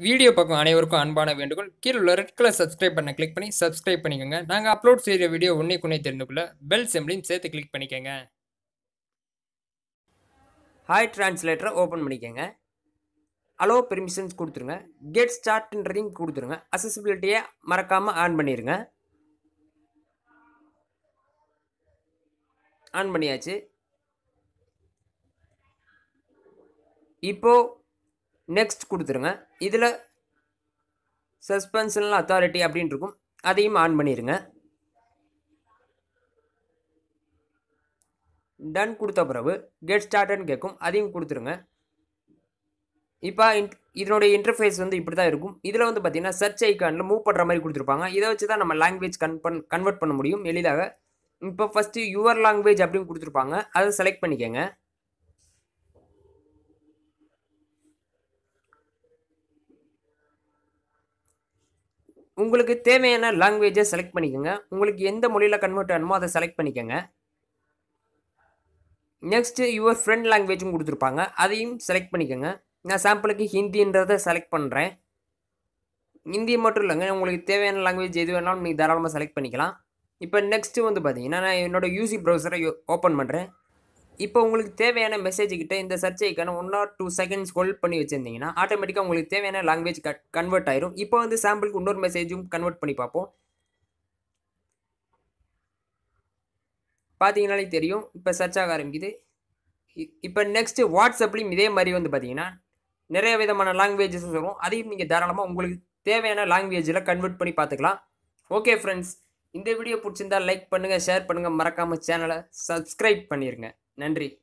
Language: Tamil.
வீடியோ பக்கம் அனைவருக்கும் அன்பான வேண்டுகோள். கீழே உள்ள ரெட் கலர் சப்ஸ்கிரைப் பண்ண கிளிக் பண்ணி சப்ஸ்கிரைப் பண்ணிக்கோங்க. நாங்கள் அப்லோட் செய்கிற வீடியோ உன்னைக்குன்னே தெரிந்துக்குள்ள பெல் சிம்லையும் சேர்த்து கிளிக் பண்ணிக்கோங்க. ஹாய் ட்ரான்ஸ்லேட்டரை ஓப்பன் பண்ணிக்கோங்க. அலோ பெர்மிஷன்ஸ் கொடுத்துருங்க. கெட் ஸ்டார்ட்ன்றதையும் கொடுத்துருங்க. அசசிபிலிட்டியை மறக்காமல் ஆன் பண்ணிடுங்க ஆன் பண்ணியாச்சு. இப்போது நெக்ஸ்ட் கொடுத்துருங்க. இதில் சஸ்பென்ஷனல் அத்தாரிட்டி அப்படின்ட்டு இருக்கும் அதையும் ஆன் பண்ணிடுங்க டன் கொடுத்த பிறகு கெட் ஸ்டார்ட்னு கேட்கும் அதையும் கொடுத்துருங்க. இப்போ இதனுடைய இன்டர்ஃபேஸ் வந்து இப்படி தான் இருக்கும். இதில் வந்து பார்த்தீங்கன்னா சர்ச் ஐக்கானில் மூவ் பண்ணுற மாதிரி கொடுத்துருப்பாங்க. இதை வச்சு தான் நம்ம லாங்குவேஜ் கன் பண் கன்வெர்ட் பண்ண முடியும். எளிதாக. இப்போ ஃபஸ்ட்டு யுவர் லாங்குவேஜ் அப்படின்னு கொடுத்துருப்பாங்க. அதை செலக்ட் பண்ணிக்கோங்க. உங்களுக்கு தேவையான லாங்குவேஜை செலக்ட் பண்ணிக்கோங்க. உங்களுக்கு எந்த மொழியில் கன்வெர்ட் ஆகணுமோ அதை செலக்ட் பண்ணிக்கோங்க. நெக்ஸ்ட்டு யுவர் ஃப்ரெண்ட் லாங்குவேஜும் கொடுத்துருப்பாங்க. அதையும் செலக்ட் பண்ணிக்கோங்க. நான் சாம்பிளுக்கு ஹிந்தின்றதை செலக்ட் பண்ணுறேன் ஹிந்தி மட்டும் இல்லைங்க. உங்களுக்கு தேவையான லாங்குவேஜ் எது வேணாலும் நீங்கள் தாராளமாக செலக்ட் பண்ணிக்கலாம். இப்போ நெக்ஸ்ட்டு வந்து பார்த்தீங்கன்னா நான் என்னோடய யூசி ப்ரௌசரை ஓப்பன் பண்ணுறேன் இப்போ உங்களுக்கு தேவையான மெசேஜ் கிட்ட இந்த சர்ச் ஐக்கான one or two seconds hold பண்ணி வச்சுருந்தீங்கன்னா ஆட்டோமேட்டிக்காக உங்களுக்கு தேவையான லாங்குவேஜ் கட் கன்வெர்ட் ஆயிரும். இப்போ வந்து சாம்பிளுக்கு இன்னொரு மெசேஜும் கன்வெர்ட் பண்ணி பார்ப்போம். பார்த்தீங்கனாலே தெரியும் இப்போ சர்ச் ஆக ஆரம்பிக்குது. இப்போ நெக்ஸ்ட்டு வாட்ஸ்அப்லேயும் இதே மாதிரி வந்து பார்த்தீங்கன்னா நிறைய விதமான லாங்குவேஜஸ் வரும் அதையும் நீங்கள் தாராளமாக உங்களுக்கு தேவையான லாங்குவேஜில் கன்வெர்ட் பண்ணி பார்த்துக்கலாம். ஓகே ஃப்ரெண்ட்ஸ் இந்த வீடியோ பிடிச்சிருந்தா லைக் பண்ணுங்கள் ஷேர் பண்ணுங்கள் மறக்காமல் சேனலை சப்ஸ்கிரைப் பண்ணிடுங்க நன்றி.